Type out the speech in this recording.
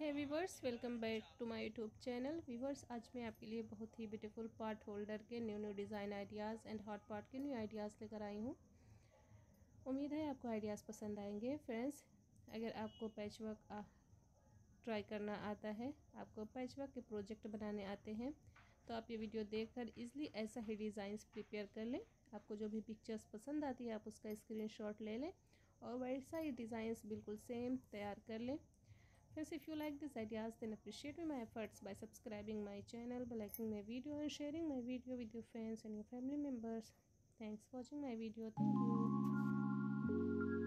है viewers welcome back to my YouTube channel viewers आज मैं आपके लिए बहुत ही ब्यूटीफुल पार्ट होल्डर के new new design ideas and hot part के न्यू आइडियाज़ लेकर आई हूँ। उम्मीद है आपको आइडियाज़ पसंद आएँगे। फ्रेंड्स अगर आपको पैच वर्क ट्राई करना आता है, आपको पैच वर्क के प्रोजेक्ट बनाने आते हैं तो आप ये वीडियो देख कर ऐसा ही डिज़ाइंस प्रिपेयर कर लें। आपको जो भी पिक्चर्स पसंद आती है, आप उसका स्क्रीन ले लें और वैसा ही डिज़ाइंस बिल्कुल सेम तैयार कर लें। Hence, if you like these ideas, then appreciate my efforts by subscribing my channel, by liking my video and sharing my video with your friends and your family members. Thanks for watching my video. Thank you.